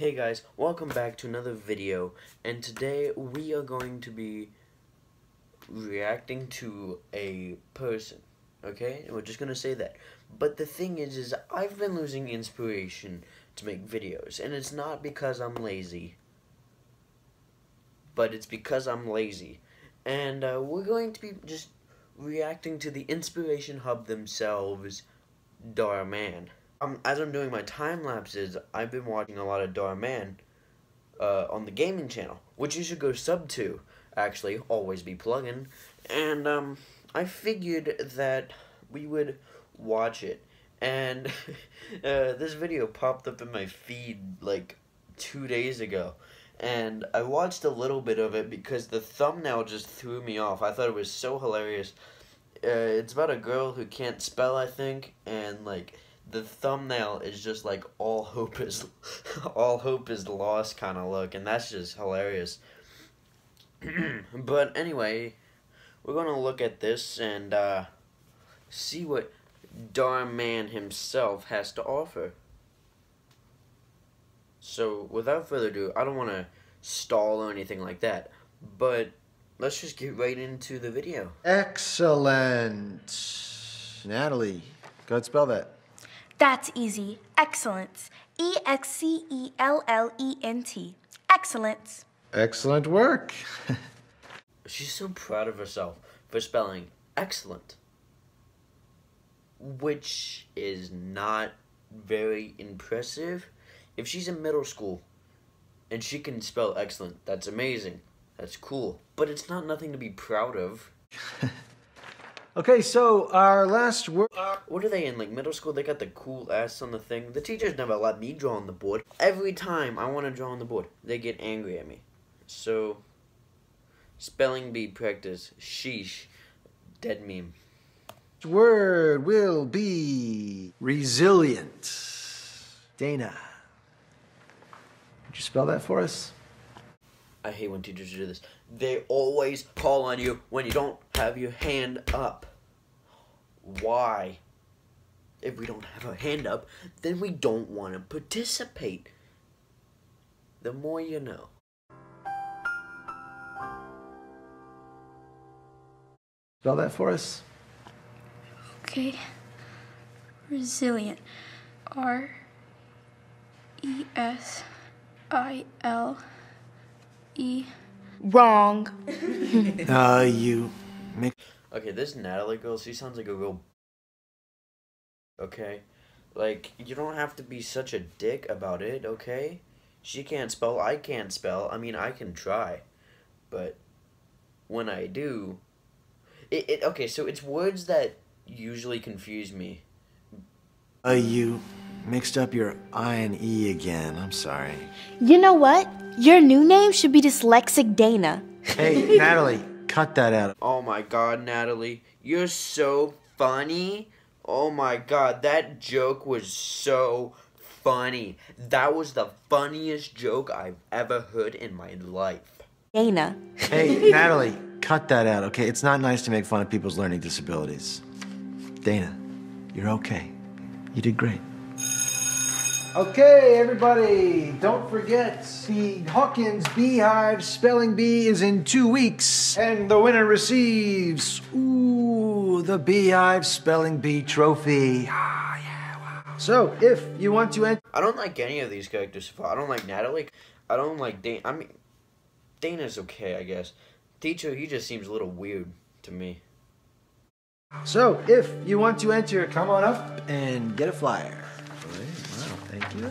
Hey guys, welcome back to another video, and today we are going to be reacting to a person, okay? And we're just gonna say that. But the thing is, is I've been losing inspiration to make videos, and it's not because I'm lazy, but it's because I'm lazy. And uh, we're going to be just reacting to the Inspiration Hub themselves, Dhar Mann. Um, as I'm doing my time lapses, I've been watching a lot of Dhar Mann uh, on the gaming channel, which you should go sub to. Actually, always be plugging, and um, I figured that we would watch it, and uh, this video popped up in my feed like two days ago, and I watched a little bit of it because the thumbnail just threw me off. I thought it was so hilarious. Uh, it's about a girl who can't spell, I think, and like the thumbnail is just like all hope is all hope is lost kind of look, and that's just hilarious. but anyway, we're gonna look at this and uh, see what Dhar Mann himself has to offer. So, without further ado, I don't want to stall or anything like that, but let's just get right into the video. Excellent. Natalie, go ahead spell that. That's easy. Excellence. E X C E L L E N T. Excellence. Excellent work. She's so proud of herself for spelling excellent, which is not very impressive. If she's in middle school and she can spell excellent, that's amazing. That's cool. But it's not nothing to be proud of. okay, so our last word. What are they in, like middle school? They got the cool S on the thing. The teachers never let me draw on the board. Every time I want to draw on the board, they get angry at me. So, spelling bee practice. Sheesh. Dead meme. Word will be resilient. Dana. Would you spell that for us? I hate when teachers do this. They always call on you when you don't have your hand up. Why? If we don't have our hand up, then we don't want to participate. The more you know. Spell that for us. Okay. Resilient. R E S I L E. Wrong. Uh, you make. Okay, this Natalie girl, she sounds like a real. Okay? Like, you don't have to be such a dick about it, okay? She can't spell, I can't spell. I mean, I can try. But when I do. It, it okay, so it's words that usually confuse me. Uh, you mixed up your I and E again. I'm sorry. You know what? Your new name should be Dyslexic Dana. Hey, Natalie, cut that out. Oh my god, Natalie. You're so funny. Oh my god, that joke was so funny. That was the funniest joke I've ever heard in my life. Dana. Hey, Natalie, cut that out, okay? It's not nice to make fun of people's learning disabilities. Dana, you're okay. You did great. Okay, everybody, don't forget the Hawkins Beehive Spelling Bee is in two weeks, and the winner receives, ooh, the Beehive Spelling Bee Trophy. Ah, yeah, wow. So, if you want to enter. I don't like any of these characters so far. I don't like Natalie. I don't like Dana. I mean, Dana's okay, I guess. Teacher, he just seems a little weird to me. So, if you want to enter, come on up and get a flyer. Wow, thank you.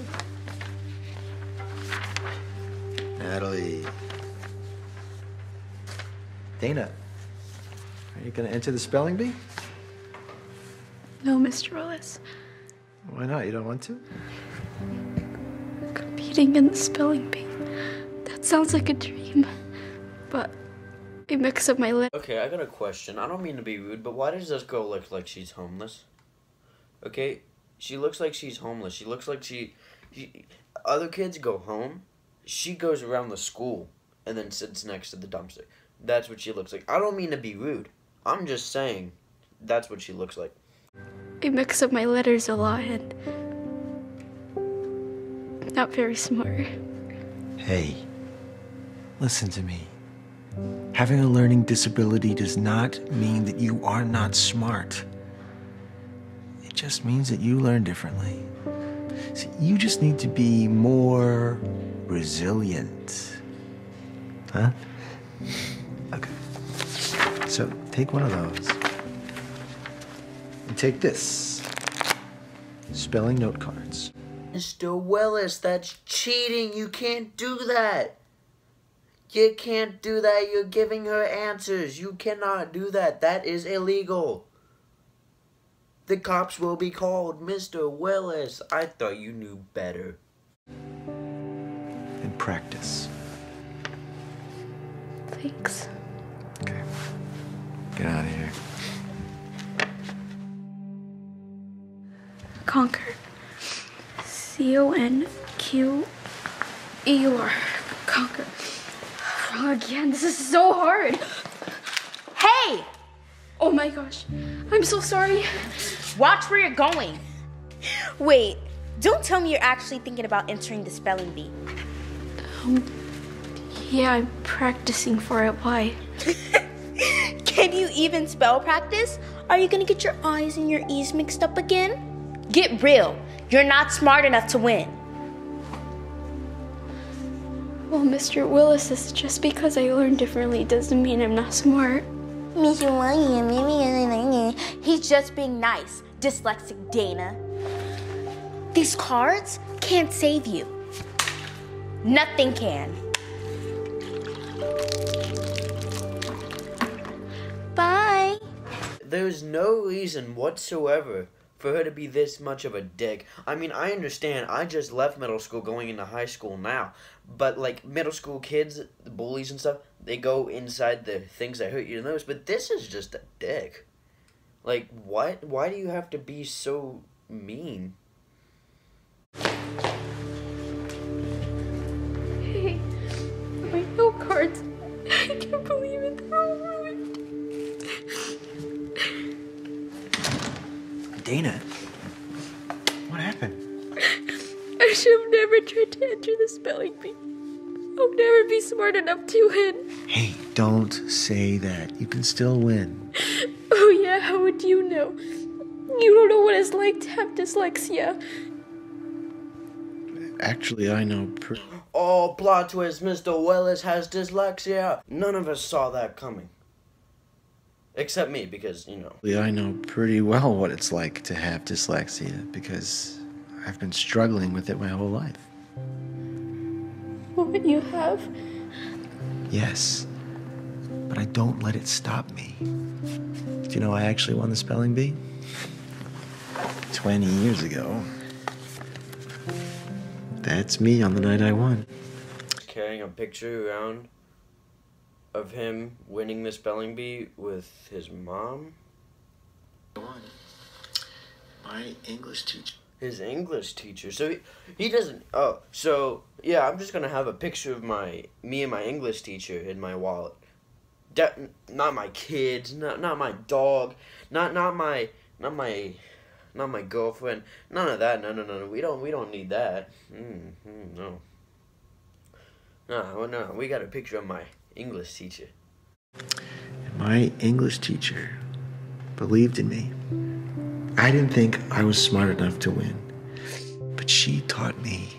Natalie. Dana, are you going to enter the spelling bee? No, Mr. Willis. Why not? You don't want to? Competing in the spelling bee. That sounds like a dream. But I mix up my lips. Okay, I got a question. I don't mean to be rude, but why does this girl look like she's homeless? Okay, she looks like she's homeless. She looks like she, she other kids go home. She goes around the school and then sits next to the dumpster. That's what she looks like. I don't mean to be rude. I'm just saying that's what she looks like. I mix up my letters a lot and not very smart. Hey, listen to me. Having a learning disability does not mean that you are not smart. Just means that you learn differently. See, you just need to be more resilient. Huh? Okay. So take one of those. And take this spelling note cards. Mr. Willis, that's cheating. You can't do that. You can't do that. You're giving her answers. You cannot do that. That is illegal. The cops will be called. Mr. Willis, I thought you knew better. And practice. Thanks. Okay. Get out of here. Conquer. C O N Q E R. Conquer. Wrong again. This is so hard. Hey! Oh my gosh. I'm so sorry. Watch where you're going. Wait, don't tell me you're actually thinking about entering the spelling bee. Yeah, I'm practicing for it. Why? Can you even spell practice? Are you gonna get your I's and your E's mixed up again? Get real. You're not smart enough to win. Well, Mr. Willis says just because I learn differently doesn't mean I'm not smart. He's just being nice, dyslexic Dana. These cards can't save you. Nothing can. Bye. There's no reason whatsoever for her to be this much of a dick. I mean, I understand. I just left middle school going into high school now. But, like, middle school kids, the bullies and stuff, they go inside the things that hurt you the most. But this is just a dick. Like, what? Why do you have to be so mean? Hey, my note cards. I can't believe it. They're all ruined. Dana, what happened? I should have never tried to enter the spelling bee. I'll never be smart enough to win. Hey, don't say that. You can still win. Oh, yeah, how would you know? You don't know what it's like to have dyslexia. Actually, I know. Pr- Oh, plot twist, Mr. Willis has dyslexia. None of us saw that coming. Except me, because, you know. I know pretty well what it's like to have dyslexia because I've been struggling with it my whole life. What you have? Yes, but I don't let it stop me. Do you know I actually won the spelling bee? 20 years ago. That's me on the night I won. carrying a picture around of him winning the spelling bee with his mom, My English teacher. his English teacher. So he, he doesn't. Oh, so yeah, I'm just gonna have a picture of my me and my English teacher in my wallet. De- not my kids, not not my dog, not not my not my not my girlfriend. None of that. No, no, no, no. We don't we don't need that. Mm, no. No, no. We got a picture of my English teacher. My English teacher believed in me. I didn't think I was smart enough to win, but she taught me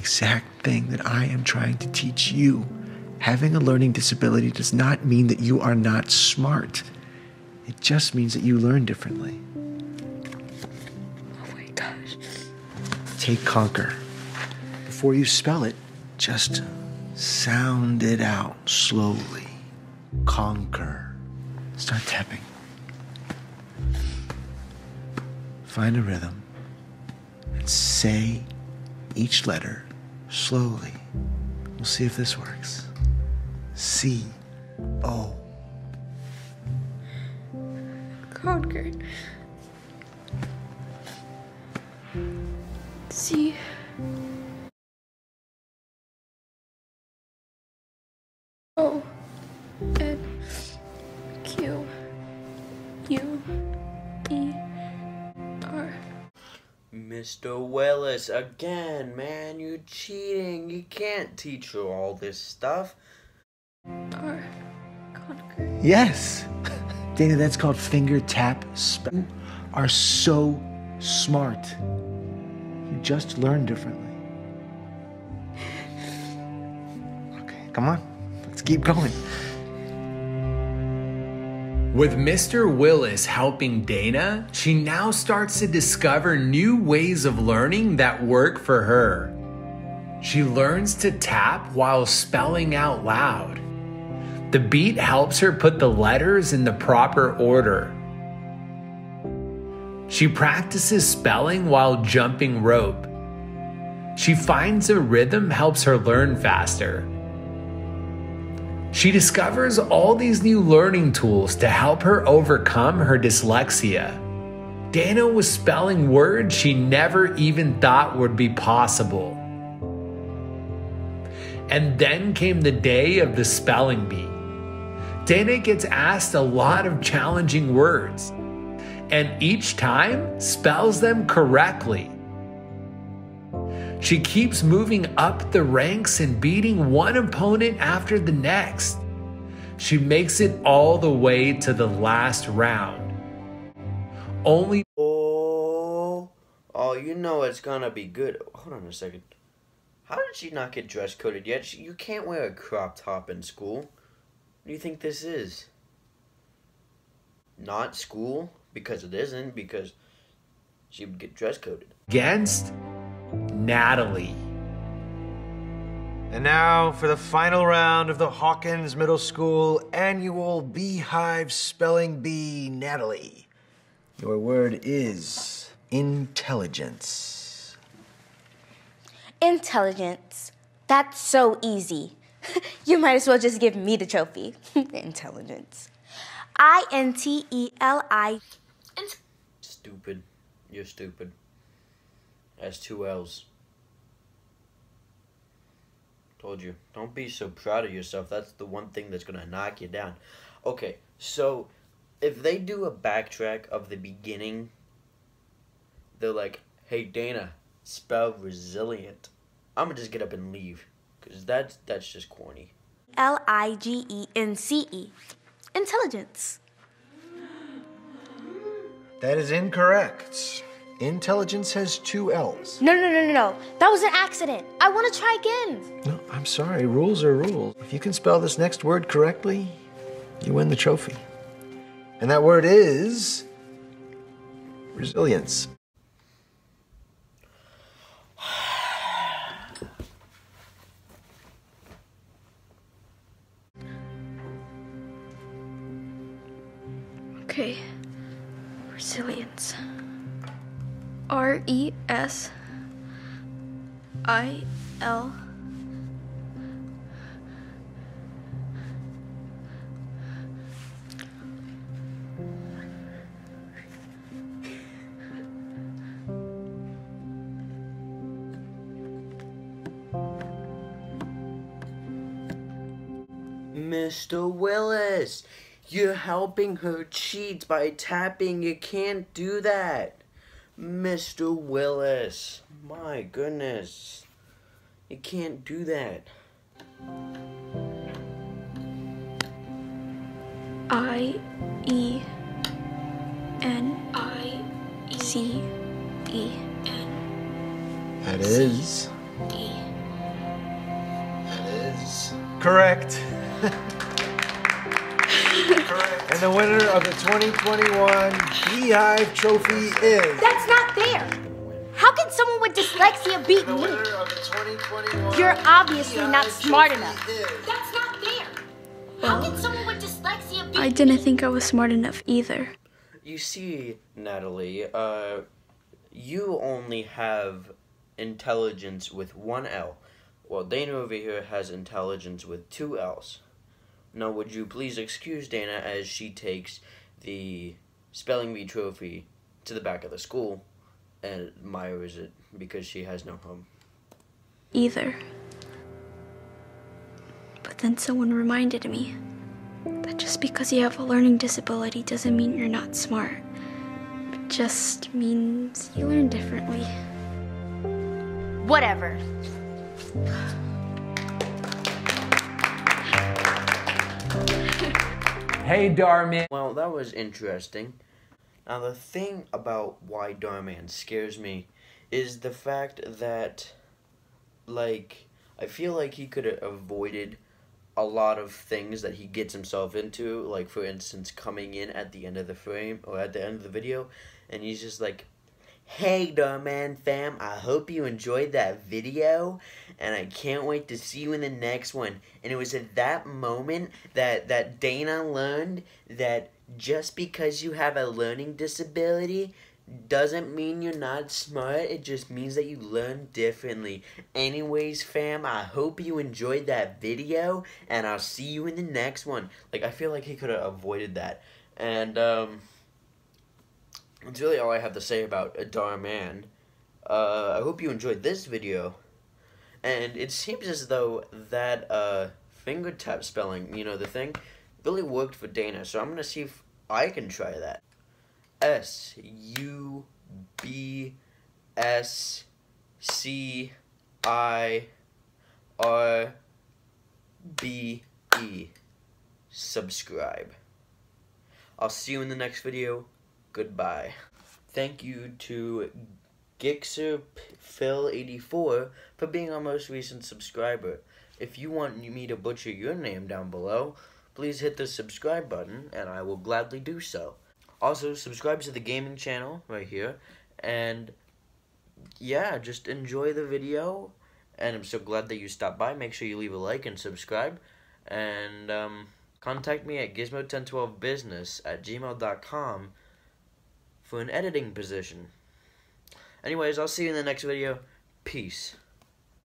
exact thing that I am trying to teach you. Having a learning disability does not mean that you are not smart. It just means that you learn differently. Oh my gosh. Take conquer. Before you spell it, just sound it out slowly. Conquer. Start tapping. Find a rhythm and say each letter slowly. We'll see if this works. C O. Conquered. Mr. Willis, again, man, you're cheating. You can't teach her all this stuff. Dar Conquer. Yes. Dana, that's called finger tap spell. Are so smart. You just learn differently. Okay, come on. Let's keep going. With Mr. Willis helping Dana, she now starts to discover new ways of learning that work for her. She learns to tap while spelling out loud. The beat helps her put the letters in the proper order. She practices spelling while jumping rope. She finds a rhythm helps her learn faster. She discovers all these new learning tools to help her overcome her dyslexia. Dana was spelling words she never even thought would be possible. And then came the day of the spelling bee. Dana gets asked a lot of challenging words, and each time spells them correctly. She keeps moving up the ranks and beating one opponent after the next. She makes it all the way to the last round. Only Oh, oh, you know it's gonna be good. Hold on a second. How did she not get dress coded yet? She, you can't wear a crop top in school. What do you think this is? Not school? Because it isn't, because she would get dress coded. against Natalie. And now for the final round of the Hawkins Middle School annual Beehive Spelling Bee, Natalie. Your word is intelligence. Intelligence. That's so easy. you might as well just give me the trophy. Intelligence. I N T E L I. Stupid. You're stupid. That's two L's. Told you. Don't be so proud of yourself. That's the one thing that's gonna knock you down. Okay, so if they do a backtrack of the beginning, they're like, "Hey Dana, spell resilient." I'm gonna just get up and leave, cause that's that's just corny. L I G E N C E. Intelligence. That is incorrect. Intelligence has two L's. No, no, no, no, no. That was an accident. I want to try again. No, I'm sorry. Rules are rules. If you can spell this next word correctly, you win the trophy. And that word is resilience. Okay. Resilience. R E S I L. Mr. Willis, you're helping her cheat by tapping. You can't do that. Mr. Willis, my goodness. You can't do that. I E N I C E N That is. E. That is. Correct. Correct. And the winner of the 2021 Beehive Trophy is. That's not fair. How can someone with dyslexia beat The me? winner of the 2021 You're obviously Beehive not smart Trophy enough. is- That's not fair. How can someone with dyslexia beat me? I didn't think I was smart enough either. You see, Natalie, uh, you only have intelligence with one L, while Dana over here has intelligence with two L's. Now, would you please excuse Dana as she takes the spelling bee trophy to the back of the school and admires it because she has no home? Either. But then someone reminded me that just because you have a learning disability doesn't mean you're not smart. It just means you learn differently. Whatever. Hey, Dhar Mann. Well, that was interesting. Now, the thing about why Dhar Mann scares me is the fact that, like, I feel like he could have avoided a lot of things that he gets himself into. Like, for instance, coming in at the end of the frame or at the end of the video, and he's just like, Hey, Dhar Mann fam, I hope you enjoyed that video, and I can't wait to see you in the next one. And it was at that moment that, that Dana learned that just because you have a learning disability doesn't mean you're not smart, it just means that you learn differently. Anyways, fam, I hope you enjoyed that video, and I'll see you in the next one. Like, I feel like he could have avoided that. And, um... That's really all I have to say about a Adar Man. Uh, I hope you enjoyed this video. And it seems as though that uh, finger tap spelling, you know, the thing, really worked for Dana. So I'm going to see if I can try that. S U B S C I R B E. Subscribe. I'll see you in the next video goodbye. Thank you to Gixer Phil 84 for being our most recent subscriber. If you want me to butcher your name down below, please hit the subscribe button and I will gladly do so. Also, subscribe to the gaming channel right here and yeah, just enjoy the video and I'm so glad that you stopped by. Make sure you leave a like and subscribe and um, contact me at gizmo1012business at gmail.com for an editing position. Anyways, I'll see you in the next video. Peace.